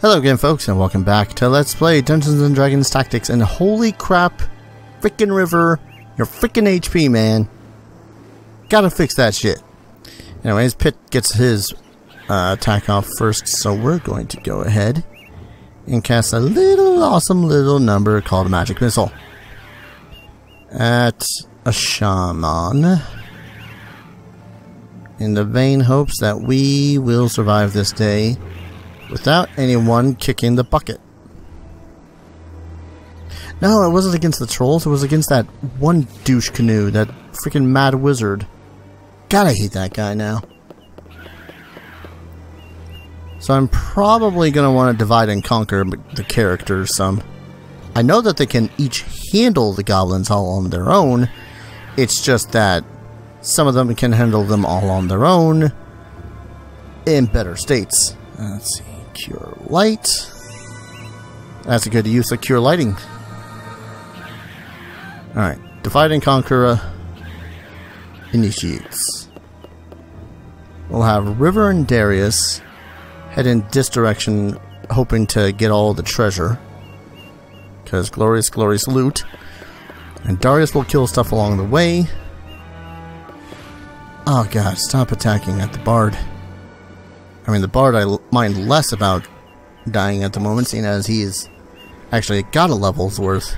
Hello again folks and welcome back to Let's Play Dungeons & Dragons Tactics and holy crap, frickin' River, your frickin' HP man. Gotta fix that shit. Anyways, Pit gets his uh, attack off first, so we're going to go ahead and cast a little awesome little number called Magic Missile at a shaman in the vain hopes that we will survive this day without anyone kicking the bucket. No, it wasn't against the trolls, it was against that one douche canoe, that freaking mad wizard. God, I hate that guy now. So I'm probably going to want to divide and conquer the characters some. I know that they can each handle the goblins all on their own. It's just that some of them can handle them all on their own in better states. Uh, let's see. Cure light. That's a good use of cure lighting. Alright. Divide and conquer uh, initiates. We'll have River and Darius head in this direction, hoping to get all the treasure. Because glorious, glorious loot. And Darius will kill stuff along the way. Oh god, stop attacking at the bard. I mean, the bard I mind less about dying at the moment, seeing as he's actually got a level's worth.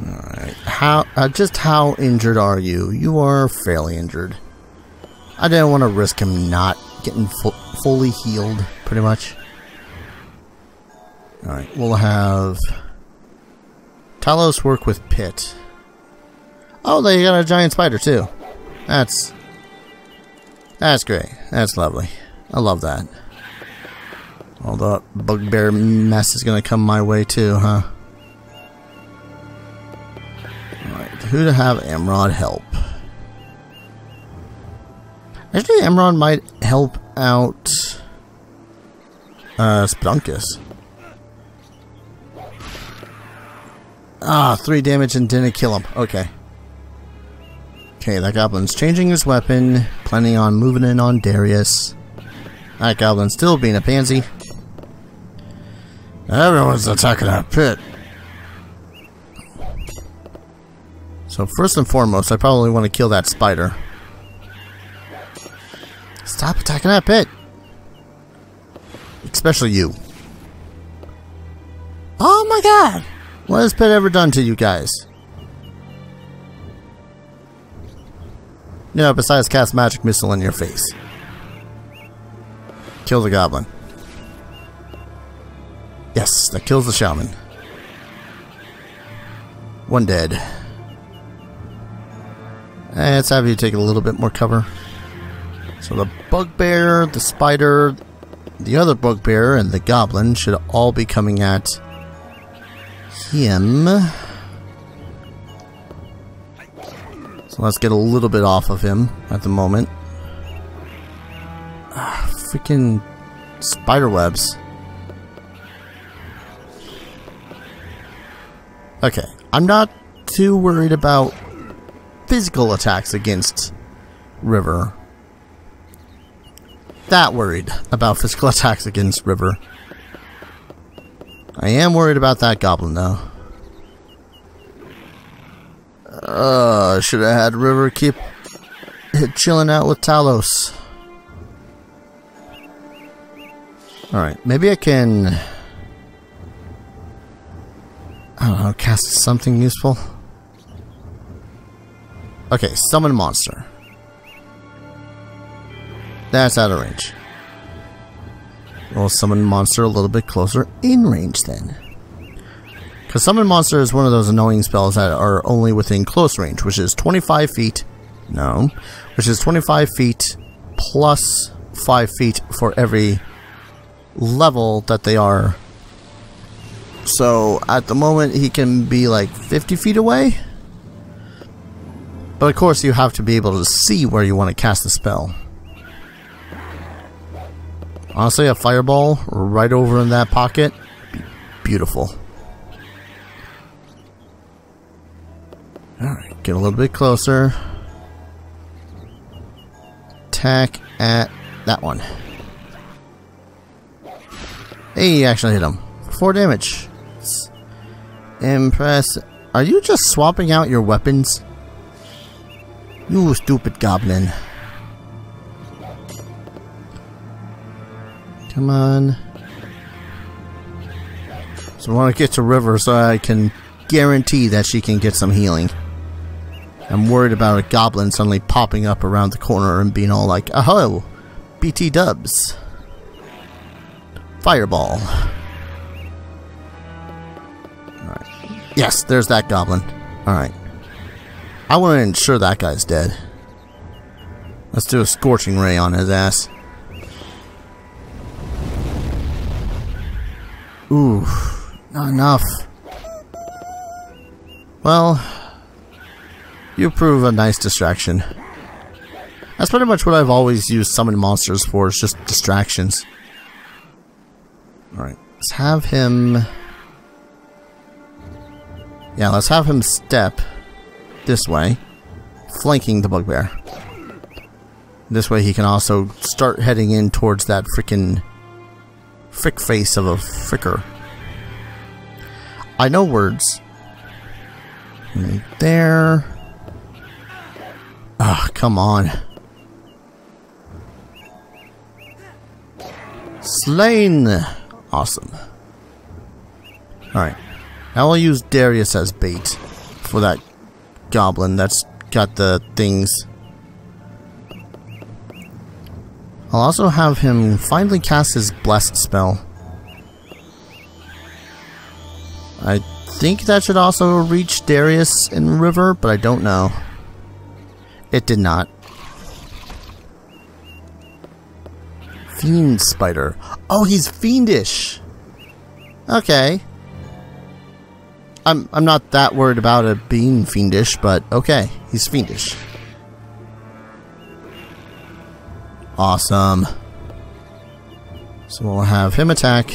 Alright, how, uh, just how injured are you? You are fairly injured. I didn't want to risk him not getting fu fully healed, pretty much. Alright, we'll have Talos work with Pit. Oh, they got a giant spider too. That's that's great. That's lovely. I love that. All the bugbear mess is gonna come my way too, huh? Alright, who to have Amrod help? Actually, Amrod might help out uh, Spelunkus. Ah, three damage and didn't kill him. Okay. Okay, that goblin's changing his weapon, planning on moving in on Darius. That goblin's still being a pansy. Everyone's attacking that pit. So first and foremost, I probably want to kill that spider. Stop attacking that pit! Especially you. Oh my god! What has Pit ever done to you guys? You know, besides cast magic missile in your face. Kill the goblin. Yes, that kills the shaman. One dead. And let's have you take a little bit more cover. So the bugbear, the spider, the other bugbear, and the goblin should all be coming at him. So let's get a little bit off of him at the moment. Freaking spider webs. Okay, I'm not too worried about physical attacks against River. That worried about physical attacks against River. I am worried about that goblin though. Uh, should have had River keep chilling out with Talos. Alright, maybe I can... I don't know, cast something useful. Okay, summon monster. That's out of range. We'll summon monster a little bit closer in range then. Because Summon Monster is one of those annoying spells that are only within close range, which is 25 feet. No. Which is 25 feet plus 5 feet for every level that they are. So, at the moment, he can be like 50 feet away. But of course, you have to be able to see where you want to cast the spell. Honestly, a fireball right over in that pocket, beautiful. Alright, get a little bit closer. Attack at that one. Hey, actually hit him. Four damage. Impress. Are you just swapping out your weapons? You stupid goblin. Come on. So I want to get to River so I can guarantee that she can get some healing. I'm worried about a goblin suddenly popping up around the corner and being all like, Aho! BT dubs. Fireball. Alright. Yes, there's that goblin. Alright. I want to ensure that guy's dead. Let's do a scorching ray on his ass. Ooh, not enough. Well, you prove a nice distraction. That's pretty much what I've always used summon monsters for, is just distractions. Alright, let's have him... Yeah, let's have him step this way, flanking the bugbear. This way he can also start heading in towards that freaking frick face of a fricker. I know words. Right there. Ah, come on. Slain! Awesome. Alright. Now I'll use Darius as bait for that goblin that's got the things. I'll also have him finally cast his Blessed spell. I think that should also reach Darius in River, but I don't know. It did not. Fiend Spider. Oh, he's fiendish! Okay. I'm I'm not that worried about it being fiendish, but okay, he's fiendish. Awesome. So we'll have him attack.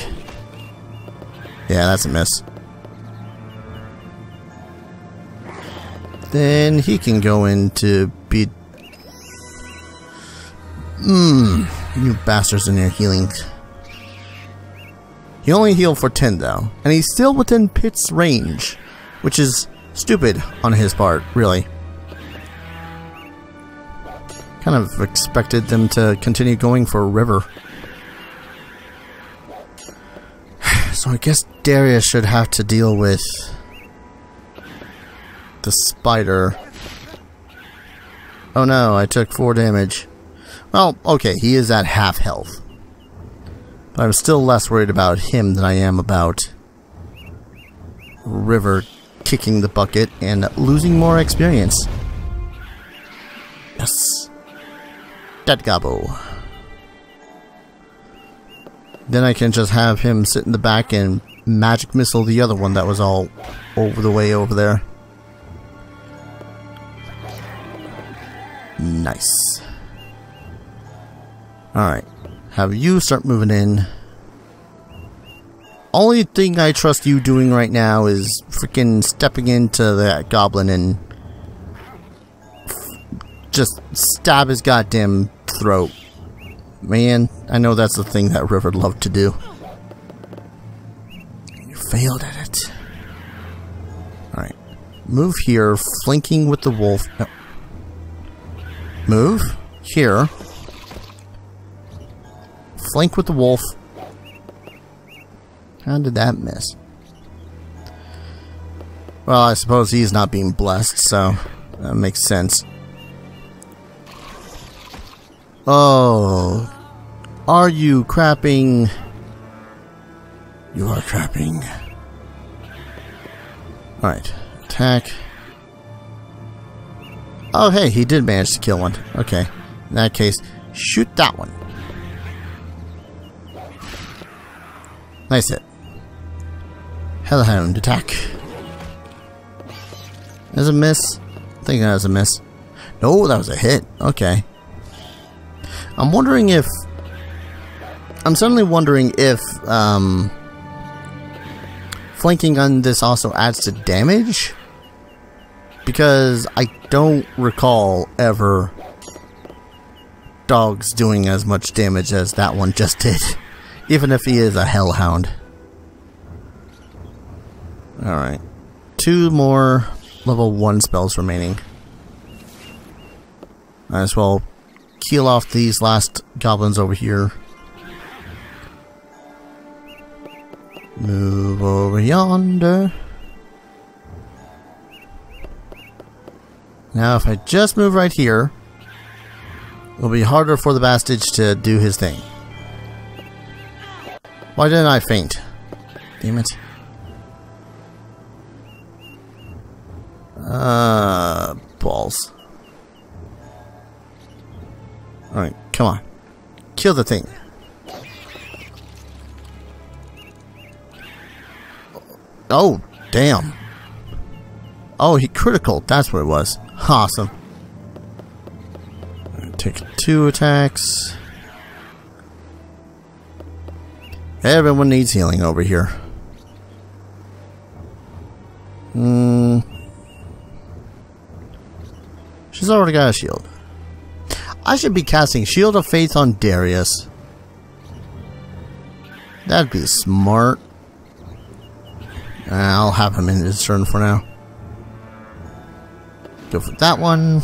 Yeah, that's a miss. Then he can go into. Mmm, you bastards in your healing. He only healed for 10 though, and he's still within Pit's range, which is stupid on his part, really. Kind of expected them to continue going for a river. So I guess Darius should have to deal with the spider. Oh no, I took 4 damage. Well, okay, he is at half health. But I'm still less worried about him than I am about River kicking the bucket and losing more experience. Yes. Dead Gobbo. Then I can just have him sit in the back and magic missile the other one that was all over the way over there. Nice. Alright have you start moving in. Only thing I trust you doing right now is freaking stepping into that goblin and just stab his goddamn throat. Man, I know that's the thing that River loved to do. You failed at it. Alright. Move here, flanking with the wolf. No. Move here flank with the wolf. How did that miss? Well, I suppose he's not being blessed, so that makes sense. Oh, are you crapping? You are crapping. Alright, attack. Oh, hey, he did manage to kill one. Okay, in that case, shoot that one. Nice hit. Hellhound attack. There's a miss. I think that was a miss. No, that was a hit. Okay. I'm wondering if... I'm suddenly wondering if um, flanking on this also adds to damage? Because I don't recall ever dogs doing as much damage as that one just did. Even if he is a hellhound. Alright. Two more level 1 spells remaining. Might as well kill off these last goblins over here. Move over yonder. Now if I just move right here, it'll be harder for the Bastage to do his thing. Why didn't I faint? Damn it. Uh, balls. Alright, come on. Kill the thing. Oh, damn. Oh, he critical. That's what it was. Awesome. Take two attacks. Everyone needs healing over here. Hmm. She's already got a shield. I should be casting Shield of Faith on Darius. That'd be smart. I'll have him in his turn for now. Go for that one.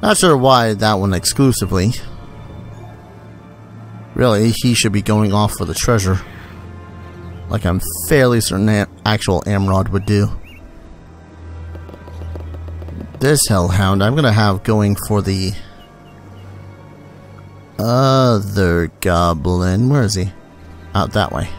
Not sure why that one exclusively. Really, he should be going off for the treasure. Like I'm fairly certain that actual Amrod would do. This Hellhound I'm gonna have going for the other goblin. Where is he? Out that way.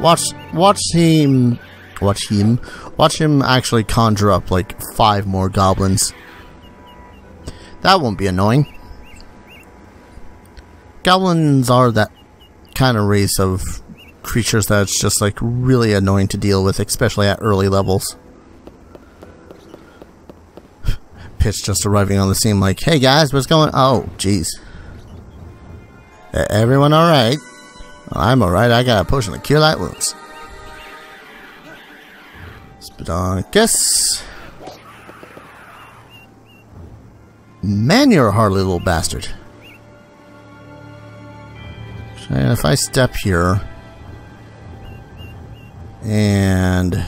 Watch, watch him, watch him, watch him actually conjure up like five more goblins. That won't be annoying. Goblins are that kind of race of creatures that's just like really annoying to deal with, especially at early levels. Pitch just arriving on the scene like, hey guys, what's going Oh, jeez. Everyone alright? I'm alright, I got a potion to cure light wounds. Spedonkus. Man, you're a hard little bastard. And if I step here... And...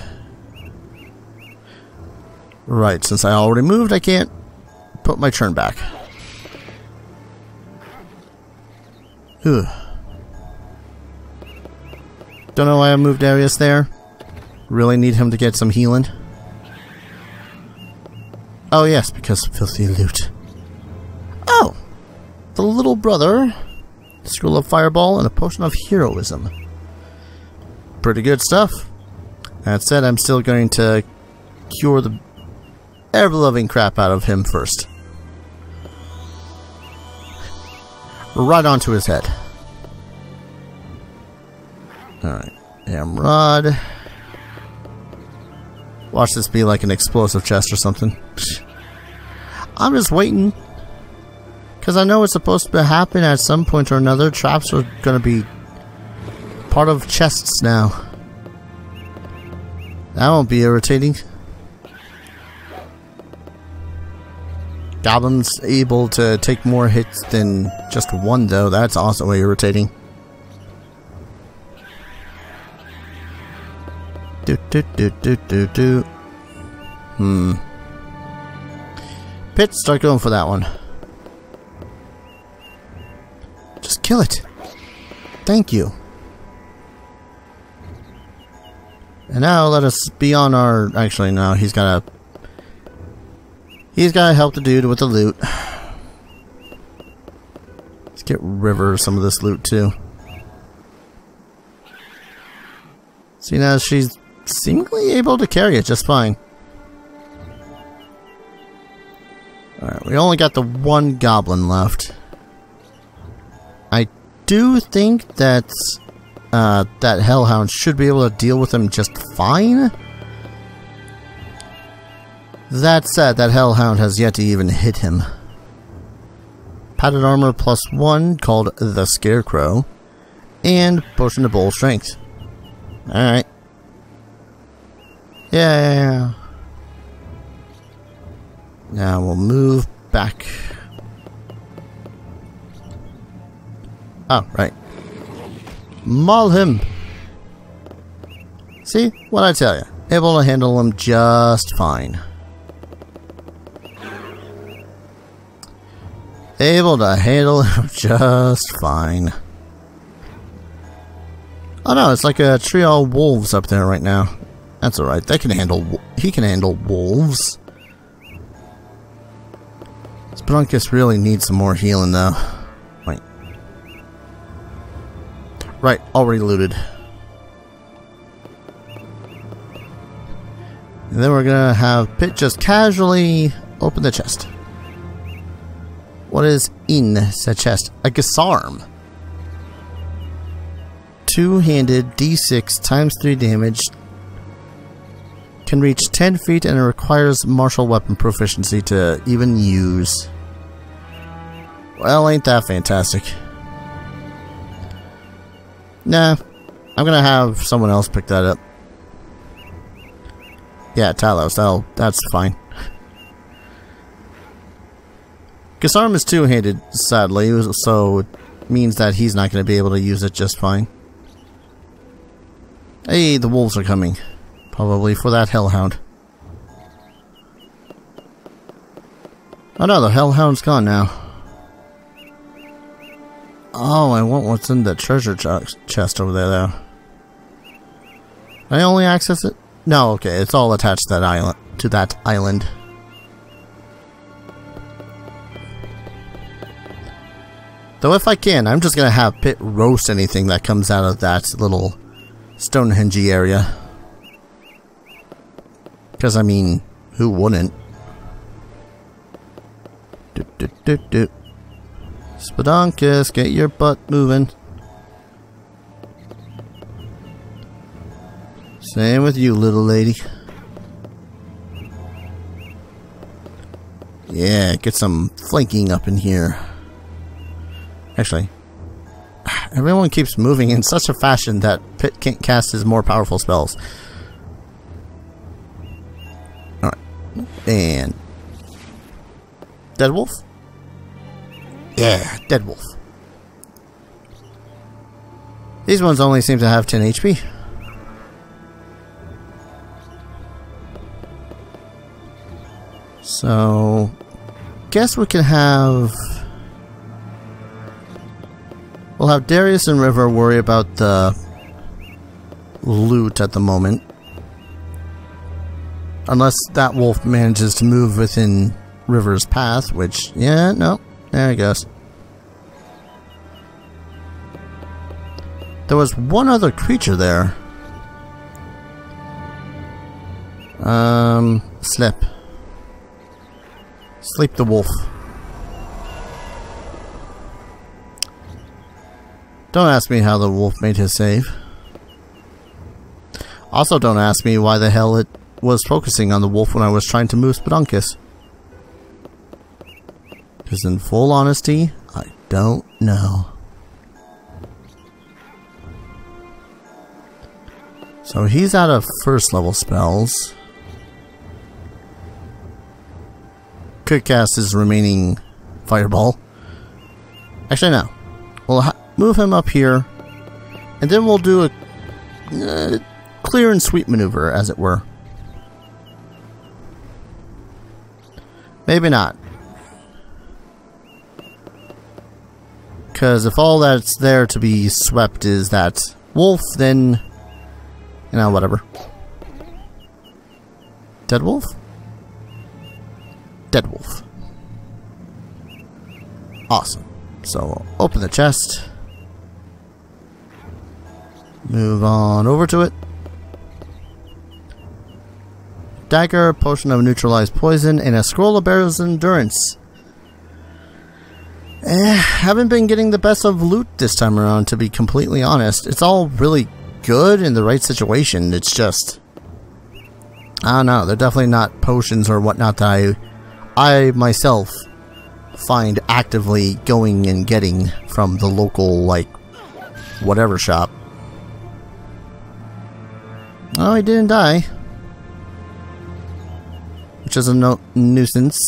Right, since I already moved, I can't put my turn back. Ugh. Don't know why I moved Darius there. Really need him to get some healing. Oh yes, because filthy loot. The little brother. Scroll of Fireball and a Potion of Heroism. Pretty good stuff. That said, I'm still going to cure the ever-loving crap out of him first. Right onto his head. Alright. Amrod. Watch this be like an explosive chest or something. I'm just waiting. Because I know it's supposed to happen at some point or another. Traps are going to be part of chests now. That won't be irritating. Goblins able to take more hits than just one though. That's also irritating. Do do do do do do. Hmm. Pit, start going for that one. Kill it. Thank you. And now let us be on our... Actually, no, he's gotta... He's gotta help the dude with the loot. Let's get River some of this loot, too. See, now she's seemingly able to carry it just fine. Alright, we only got the one goblin left. Do think that uh, that Hellhound should be able to deal with him just fine. That said, that Hellhound has yet to even hit him. Padded armor plus one called the Scarecrow, and potion of bull strength. Alright. Yeah. Now we'll move back. Oh, right. Maul him! See? What I tell you. Able to handle him just fine. Able to handle him just fine. Oh no, it's like a trio of wolves up there right now. That's alright. They can handle... He can handle wolves. Spelunkus really needs some more healing though. Right, already looted. And then we're gonna have Pit just casually open the chest. What is in the chest? A Guisarme two-handed D6 times 3 damage can reach 10 feet and it requires martial weapon proficiency to even use. Well, ain't that fantastic. Nah, I'm gonna have someone else pick that up. Yeah, Talos, that'll, that's fine. Guisarme is two-handed, sadly, so it means that he's not going to be able to use it just fine. Hey, the wolves are coming. Probably for that hellhound. Oh no, the hellhound's gone now. Oh, I want what's in the treasure ch chest over there, though. I only access it? No, okay, it's all attached to that island. To that island. Though if I can, I'm just gonna have Pit roast anything that comes out of that little Stonehenge area. Because, I mean, who wouldn't? Do, do, do, do. Spelunkus, get your butt moving. Same with you, little lady. Yeah, get some flanking up in here. Actually, Everyone keeps moving in such a fashion that Pit can't cast his more powerful spells. Alright. And... Dead Wolf? Yeah, Dead Wolf. These ones only seem to have 10 HP. So... Guess we can have... We'll have Darius and River worry about the loot at the moment. Unless that wolf manages to move within River's path, which, yeah, no, there I guess. There was one other creature there. Um, Slip. Sleep the wolf. Don't ask me how the wolf made his save. Also don't ask me why the hell it was focusing on the wolf when I was trying to move Spelunkus. Because in full honesty, I don't know. So he's out of first level spells. Could cast his remaining fireball. Actually, no. Well, move him up here, and then we'll do a uh, clear and sweep maneuver, as it were. Maybe not. Because if all that's there to be swept is that wolf, then, you know, whatever. Dead wolf? Dead wolf. Awesome. So, open the chest. Move on over to it. Dagger, potion of neutralized poison, and a scroll of Bear's endurance. Eh, haven't been getting the best of loot this time around, to be completely honest. It's all really good in the right situation. It's just... I don't know. They're definitely not potions or whatnot that I, I myself find actively going and getting from the local, like, whatever shop. Oh, he didn't die. Which is a no nuisance.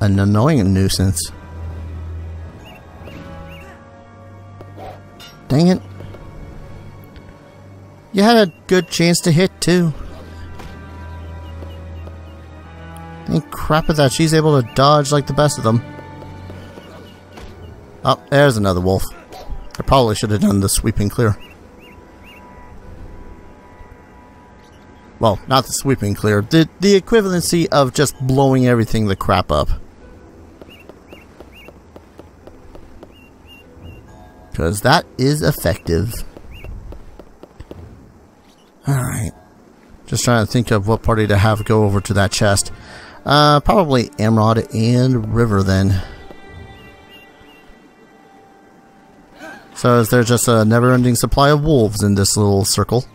an annoying nuisance. Dang it. You had a good chance to hit, too. Ain't crap at that she's able to dodge like the best of them. Oh, there's another wolf. I probably should have done the sweeping clear. Well, not the sweeping clear. The, the equivalency of just blowing everything the crap up. Because that is effective. Alright. Just trying to think of what party to have go over to that chest. Uh, probably Amrod and River then. So is there just a never-ending supply of wolves in this little circle?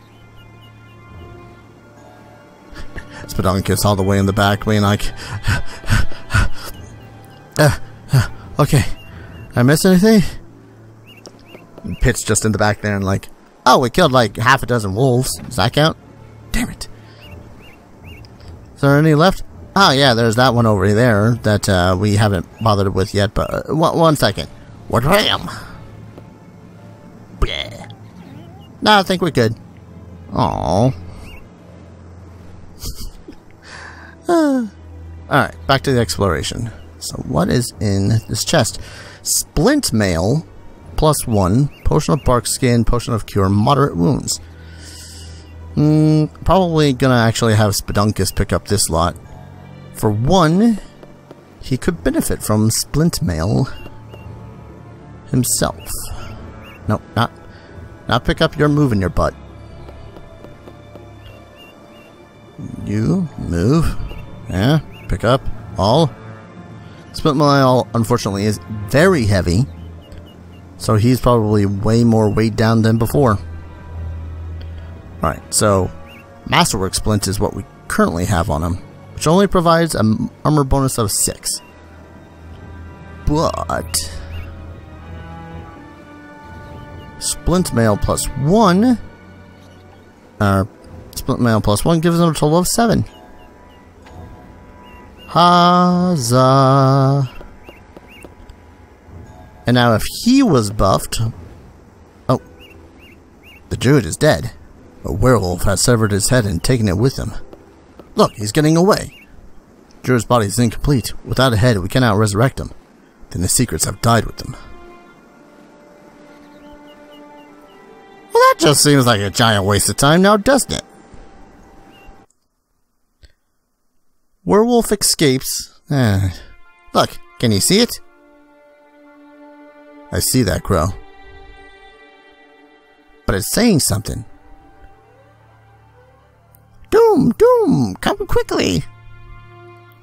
Spedunkus all the way in the back being like... uh, uh, okay. I miss anything? Pit's just in the back there and like... Oh, we killed like half a dozen wolves. Does that count? Damn it. Is there any left? Oh yeah, there's that one over there that uh, we haven't bothered with yet, but uh, one, one second. What ram? Bleh. No, I think we're good. Aww. uh, Alright, back to the exploration. So what is in this chest? Splint mail, plus one. Potion of bark skin, potion of cure, moderate wounds. Hmm, probably gonna actually have Spedunkus pick up this lot. For one, he could benefit from splint mail himself. No, not not pick up your move in your butt. You move. Yeah, pick up all. Splint mail unfortunately is very heavy. So he's probably way more weighed down than before. Alright, so Masterwork Splint is what we currently have on him, which only provides an armor bonus of 6. But Splint Mail plus 1 uh, Splint Mail plus 1 gives him a total of 7. Huzzah! And now if he was buffed... Oh. The druid is dead. A werewolf has severed his head and taken it with him. Look, he's getting away. Druid's body is incomplete. Without a head, we cannot resurrect him. Then the secrets have died with them. Well, that just seems like a giant waste of time now, doesn't it? Werewolf escapes. Eh. Look, can you see it? I see that, Crow. But it's saying something. Doom, Doom, come quickly.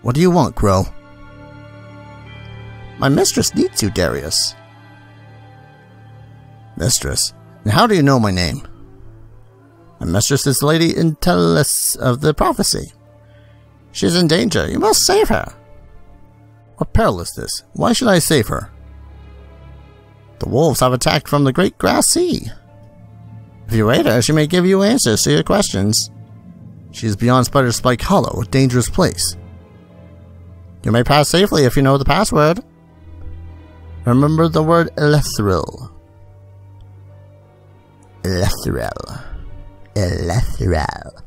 What do you want, Crow? My mistress needs you, Darius. Mistress? How do you know my name? My mistress is Lady Entellus of the Prophecy. She is in danger. You must save her. What peril is this? Why should I save her? The wolves have attacked from the Great Grass Sea. If you wait her, she may give you answers to your questions. She is beyond Spider Spike Hollow, a dangerous place. You may pass safely if you know the password. Remember the word Elethril. Elethril. Elethril.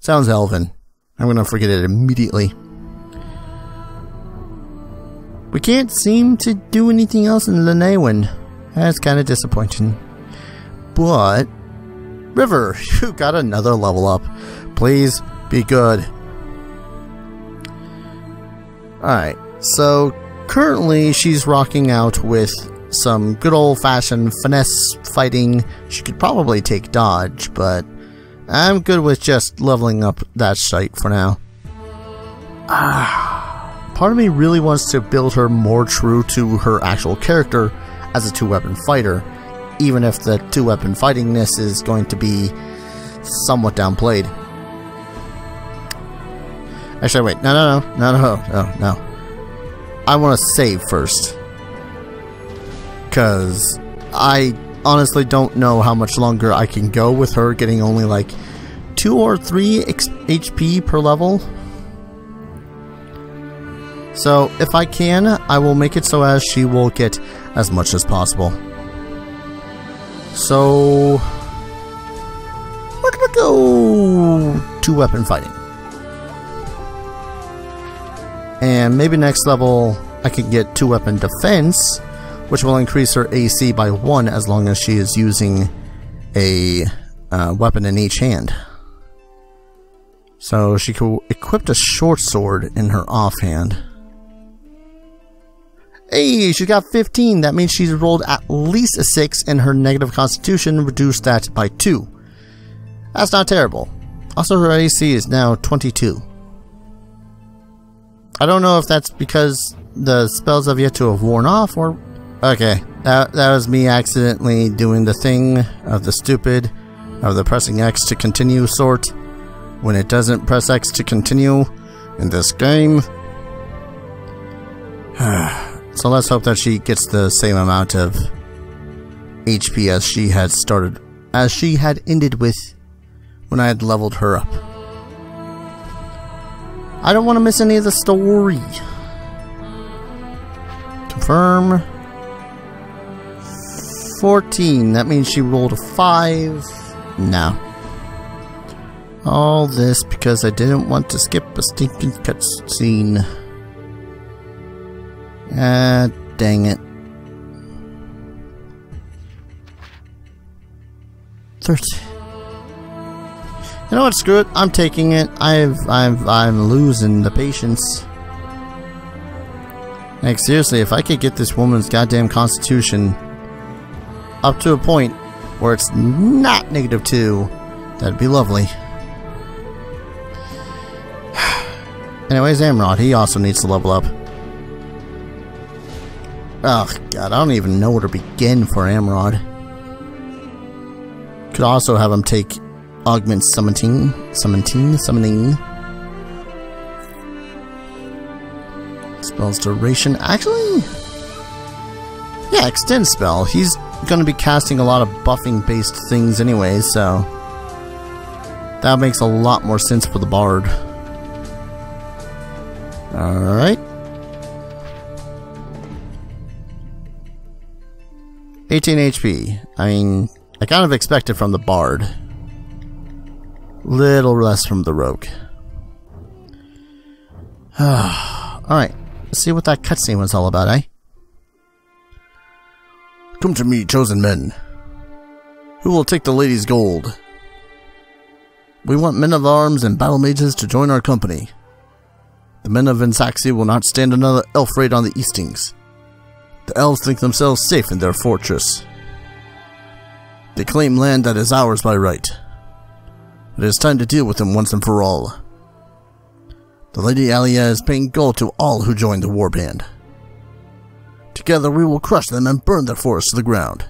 Sounds elven. I'm gonna forget it immediately. We can't seem to do anything else in Lenaewyn. That's kind of disappointing. But, River, you got another level up. Please be good. Alright, so currently she's rocking out with some good old fashioned finesse fighting. She could probably take dodge, but I'm good with just leveling up that site for now. Ah, part of me really wants to build her more true to her actual character as a two-weapon fighter, even if the two-weapon fightingness is going to be somewhat downplayed. Actually, wait, no, no, no, no, no, no, no. I want to save first. Because I honestly don't know how much longer I can go with her getting only like 2 or 3 HP per level. So if I can, I will make it so as she will get as much as possible. So we're gonna go two weapon fighting. And maybe next level I can get two weapon defense, which will increase her AC by one as long as she is using a uh, weapon in each hand. So she could equip a short sword in her offhand. Hey, she's got 15. That means she's rolled at least a 6 and her negative constitution reduced that by 2. That's not terrible. Also, her AC is now 22. I don't know if that's because the spells have yet to have worn off or... Okay, that, that was me accidentally doing the thing of the stupid, of the pressing X to continue sort, when it doesn't press X to continue in this game. so let's hope that she gets the same amount of HP as she had started, as she had ended with when I had leveled her up. I don't want to miss any of the story. Confirm. 14. That means she rolled a 5. No. All this because I didn't want to skip a stinking cutscene. Ah, dang it. 13. You know what? Screw it. I'm taking it. I've, I've, I'm losing the patience. Like seriously, if I could get this woman's goddamn constitution up to a point where it's not negative two, that'd be lovely. Anyways, Amrod, he also needs to level up. Oh god, I don't even know where to begin for Amrod. Could also have him take augment summoning, summoning, summoning. Spells duration. Actually, yeah, extend spell. He's to be casting a lot of buffing based things anyway, so that makes a lot more sense for the bard. Alright. 18 HP. I mean, I kind of expected from the bard. Little less from the rogue. Alright, let's see what that cutscene was all about, eh? Come to me, chosen men. Who will take the lady's gold? We want men of arms and battle mages to join our company. The men of Vinsaxi will not stand another elf raid on the Eastings. The elves think themselves safe in their fortress. They claim land that is ours by right. It is time to deal with them once and for all. The Lady Alia is paying gold to all who join the warband. Together we will crush them and burn their forest to the ground.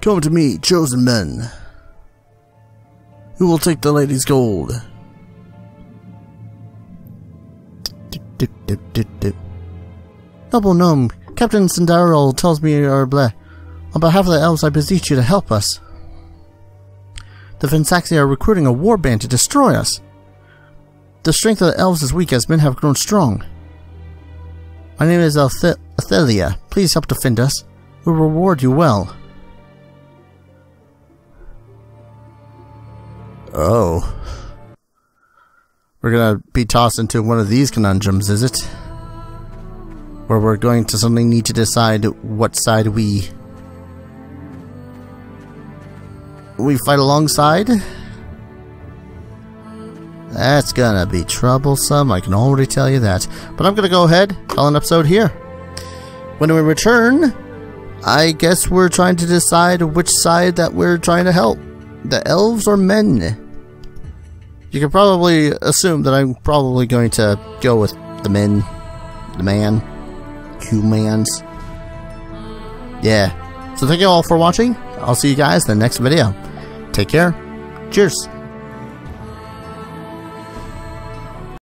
Come to me, chosen men. Who will take the lady's gold? Noble gnome, Captain Sindarol tells me uh, you are bleh. On behalf of the elves, I beseech you to help us. The Vinsaxi are recruiting a warband to destroy us. The strength of the elves is weak as men have grown strong. My name is Athelia. Please help defend us. We'll reward you well. Oh. We're gonna be tossed into one of these conundrums, is it? Where we're going to suddenly need to decide what side we we fight alongside. That's gonna be troublesome, I can already tell you that. But I'm gonna go ahead, call an episode here. When we return, I guess we're trying to decide which side that we're trying to help. The elves or men? You can probably assume that I'm probably going to go with the men. The man. Humans. Yeah. So thank you all for watching. I'll see you guys in the next video. Take care. Cheers.